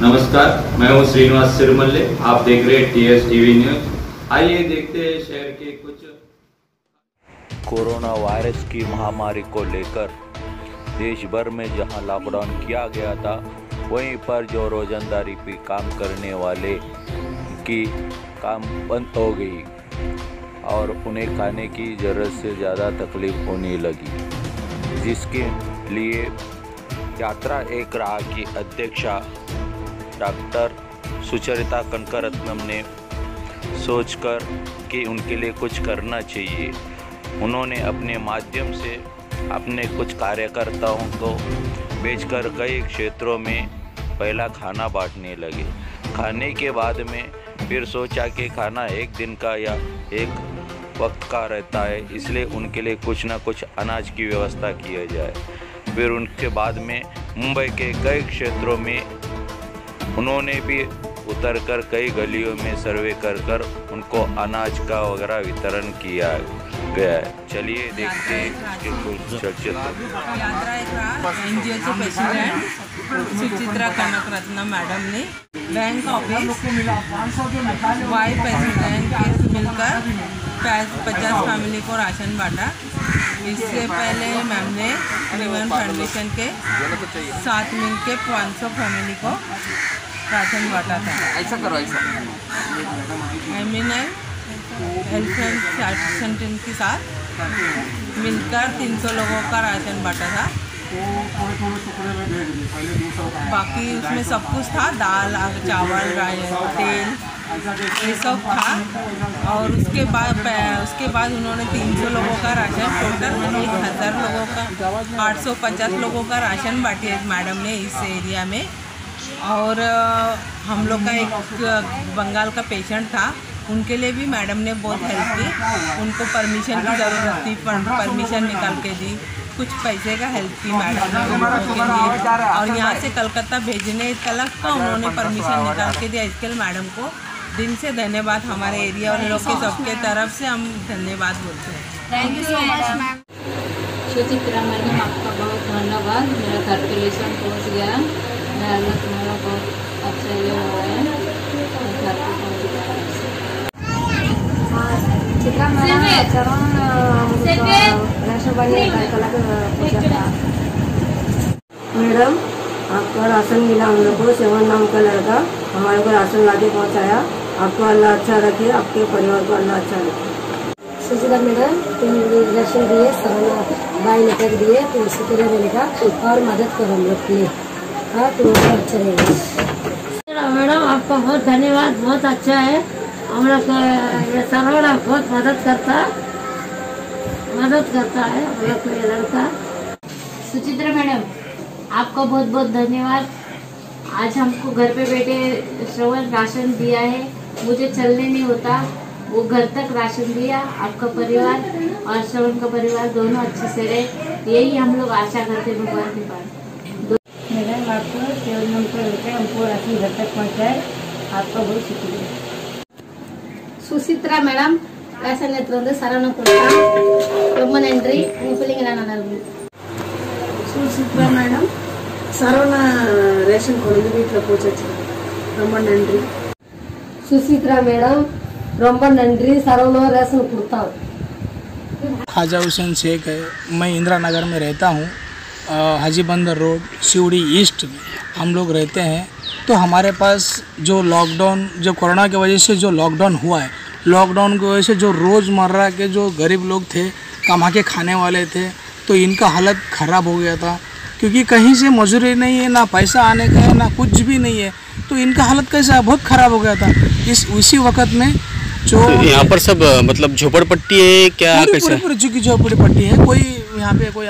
नमस्कार, मैं हूँ श्रीनिवास सिरमल्ले, आप देख रहे हैं टीएस टीवी न्यूज़ आइए देखते हैं शहर के कुछ कोरोना वायरस की महामारी को लेकर देश भर में जहाँ लॉकडाउन किया गया था, वहीं पर जो रोजंदारी पे काम करने वाले की काम बंद हो गई और उन्हें खाने की ज़रूरत से ज़्यादा तकलीफ़ होने लगी, जिसके लिए यात्रा एक राह की अध्यक्षा डॉक्टर सुचरिता कनकरत्नम ने सोचकर कि उनके लिए कुछ करना चाहिए। उन्होंने अपने माध्यम से अपने कुछ कार्यकर्ताओं को भेजकर कई क्षेत्रों में पहला खाना बांटने लगे। खाने के बाद में फिर सोचा कि खाना एक दिन का या एक वक्त का रहता है, इसलिए उनके लिए कुछ ना कुछ अनाज की व्यवस्था किया जाए। फिर उनके बाद में मुंबई के कई क्षेत्रों में उन्होंने भी उतर कर कई गलियों में सर्वे कर कर उनको अनाज का वगैरह वितरण किया गया है। चलिए देखते हैं कुछ सुचित्रा कनक मैडम ने बैंक ऑफ़िस वाई प्रेसिडेंट के मिलकर पचास फैमिली को राशन बांटा। इससे पहले मैम ने रिवन फाउंडेशन के साथ मिल के पाँच सौ फैमिली को राशन बांटा था। ऐसा करो ऐसा। एम हेल्थ एंड सेंटर के साथ। मिलकर 300 लोगों का राशन बांटा था। बाकी उसमें सब कुछ था। दाल चावल तेल ये सब था। और उसके बाद उसके बाद उन्होंने 300 लोगों का राशन टोटल एक हज़ार लोगों का 850 लोगों का राशन बांटे मैडम ने इस एरिया में। और हम लोग का एक बंगाल का पेशेंट था। उनके लिए भी मैडम ने बहुत हेल्प की। उनको परमिशन की ज़रूरत थी परमिशन निकाल के दी। कुछ पैसे का हेल्प की मैडम ने उनके लिए। और यहाँ से कलकत्ता भेजने तलक का उन्होंने परमिशन निकाल के दिया इसके लिए मैडम को। दिल से धन्यवाद हमारे एरिया वाले लोग के सबके तरफ़ से हम धन्यवाद बोलते हैं। Thank you so much ma'am Suchitra madam आपका बहुत धन्यवाद। मेरा कैलकुलेशन पहुँच गया। मैडम, आपका राशन मिला हम लोग को, सेवन नाम का लड़का, हमारे को राशन ला के पहुँचाया। आपको अल्लाह अच्छा रखे, आपके परिवार को अल्लाह अच्छा रखे। सुचिता मैडम, तुम राशन दिए सब बाई लेकर दिए तो उसी तरह मैंने कहा और मदद करो हम लोग के हाँ तो अच्छा रहेगा मैडम, आपका बहुत धन्यवाद, बहुत अच्छा है। हम लोग ये सरवड़ा बहुत मदद करता। मदद करता है हम लोग लड़का। सुचित्रा मैडम, आपका बहुत बहुत धन्यवाद। आज हमको घर पे बैठे श्रवण राशन दिया है। मुझे चलने नहीं होता। वो घर तक राशन दिया, आपका परिवार और श्रवण का परिवार दोनों अच्छे से रहे। यही हम लोग आशा करते भगवान के पास मैडम आपको सेवन नंबर रुपये हमको राशन घर तक पहुँचाए आपका बहुत शुक्रिया சுசித்ரா மேடம் ரேஷன் எடுத்துட்டு வந்து சரவணம் கொடுத்தா ரொம்ப நன்றி உங்க பிள்ளைங்க நான் நல்லா இருக்கும் சுசித்ரா மேடம் சரவண ரேஷன் கொண்டு வீட்டில் போச்சாச்சு ரொம்ப நன்றி சுசித்ரா மேடம் ரொம்ப நன்றி சரவணம் ரேஷன் கொடுத்தா ख्वाजा हुसैन शेख है मैं इंदिरा नगर में रहता हूँ हाजी बंदर रोड सिवड़ी ईस्ट में हम लोग रहते हैं। तो हमारे पास जो लॉकडाउन जो कोरोना की वजह से जो लॉकडाउन हुआ है लॉकडाउन की वजह से जो रोज़मर्रा के जो गरीब लोग थे कमा के खाने वाले थे तो इनका हालत ख़राब हो गया था। क्योंकि कहीं से मजूरी नहीं है ना पैसा आने का है ना कुछ भी नहीं है तो इनका हालत कैसा बहुत ख़राब हो गया था। इस उसी वक्त में जो यहाँ पर सब मतलब झोपड़पट्टी है क्या पूरी कैसा? पूरी पूरी पट्टी है। कोई यहाँ पे कोई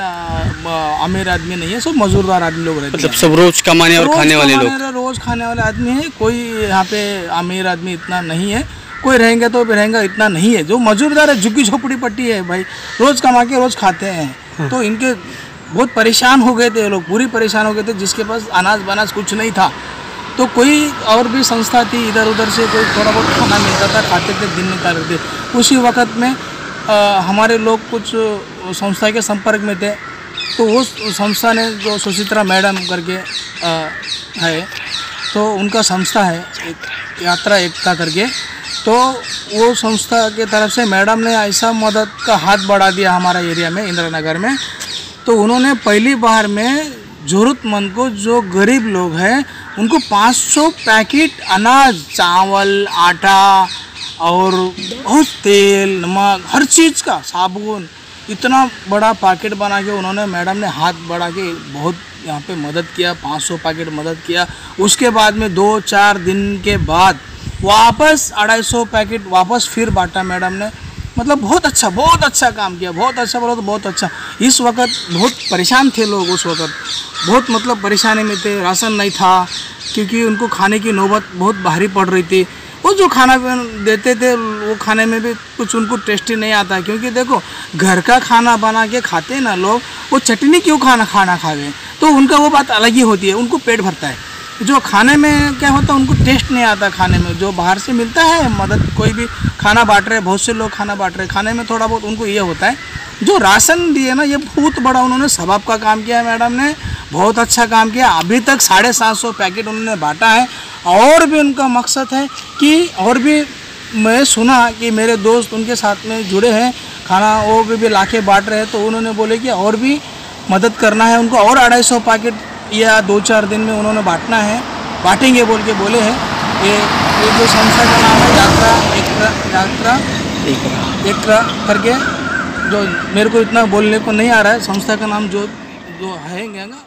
अमीर आदमी नहीं है सब मजदूरदार आदमी लोग रहते मतलब हैं। सब रोज कमाने और रोज खाने वाले लोग। रोज खाने वाले आदमी है। कोई यहाँ पे अमीर आदमी इतना नहीं है। कोई रहेंगे तो भी रहेंगे इतना नहीं है। जो मजदूरदार है झुग्गी झोपड़ी पट्टी है भाई। रोज कमा के रोज खाते हैं। तो इनके बहुत परेशान हो गए थे ये लोग पूरी परेशान हो गए थे जिसके पास अनाज बनाज कुछ नहीं था। तो कोई और भी संस्था थी इधर उधर से कोई थोड़ा बहुत खाना मिलता था खाते थे दिन निकालते थे। उसी वक्त में आ, हमारे लोग कुछ संस्था के संपर्क में थे। तो उस संस्था ने जो सुचित्रा मैडम करके आ, है तो उनका संस्था है एक यात्रा एकता करके। तो वो संस्था के तरफ़ से मैडम ने ऐसा मदद का हाथ बढ़ा दिया हमारा एरिया में इंदिरा नगर में। तो उन्होंने पहली बार में ज़रूरतमंद को जो गरीब लोग हैं उनको 500 पैकेट अनाज चावल आटा और बहुत तेल नमक हर चीज़ का साबुन इतना बड़ा पैकेट बना के उन्होंने मैडम ने हाथ बढ़ा के बहुत यहाँ पे मदद किया 500 पैकेट मदद किया। उसके बाद में दो चार दिन के बाद वापस अढ़ाई सौ पैकेट वापस फिर बांटा मैडम ने। मतलब बहुत अच्छा बहुत अच्छा काम किया, बहुत अच्छा बोला तो बहुत अच्छा। इस वक्त बहुत परेशान थे लोग उस वक्त। बहुत मतलब परेशानी में थे, राशन नहीं था, क्योंकि उनको खाने की नौबत बहुत भारी पड़ रही थी। वो जो खाना देते थे वो खाने में भी कुछ उनको टेस्टी नहीं आता क्योंकि देखो, घर का खाना बना के खाते हैं ना लोग, वो चटनी क्यों खाना खाना खावे तो उनका वो बात अलग ही होती है, उनको पेट भरता है। जो खाने में क्या होता है, उनको टेस्ट नहीं आता खाने में। जो बाहर से मिलता है, मदद, कोई भी खाना बांट रहे, बहुत से लोग खाना बांट रहे खाने में थोड़ा बहुत उनको ये होता है। जो राशन दिए ना, ये बहुत बड़ा उन्होंने सबाब का काम किया है मैडम ने। बहुत अच्छा काम किया। अभी तक साढ़े सात सौ पैकेट उन्होंने बांटा है। और भी उनका मकसद है कि और भी मैं सुना कि मेरे दोस्त उनके साथ में जुड़े हैं खाना वो भी, भी लाके बांट रहे हैं तो उन्होंने बोले कि और भी मदद करना है उनको और अढ़ाई सौ पैकेट या दो चार दिन में उन्होंने बांटना है। बांटेंगे बोल के बोले हैं। ये ये जो संस्था का नाम है यात्रा एक यात्रा एक करके जो मेरे को इतना बोलने को नहीं आ रहा है संस्था का नाम जो जो है ना